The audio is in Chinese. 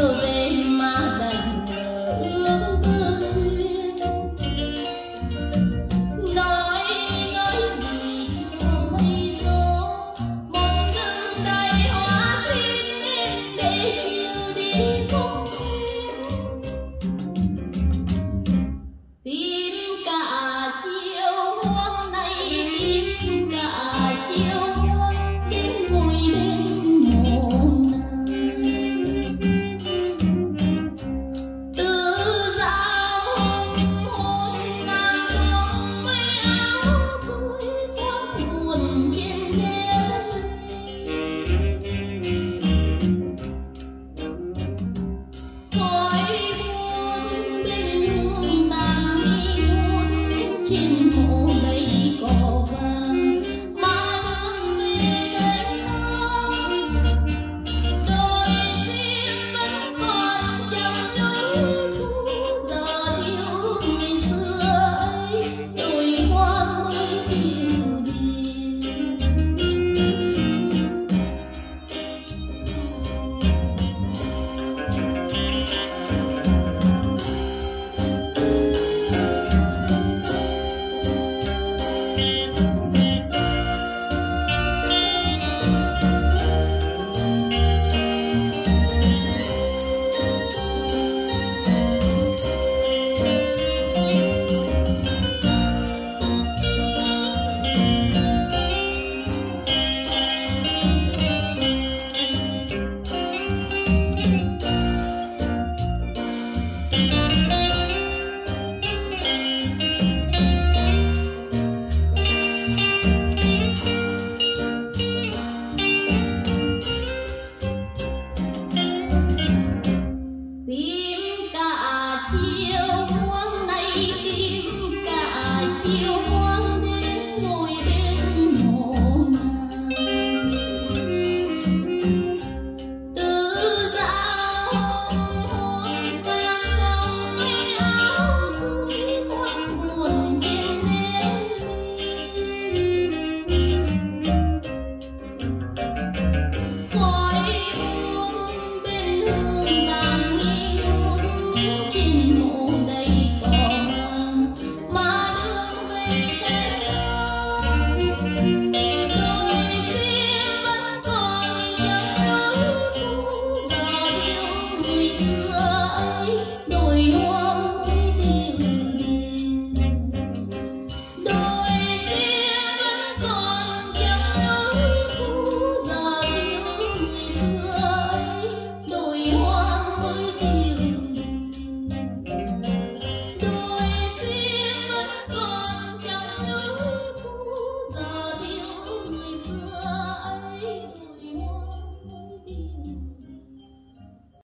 就被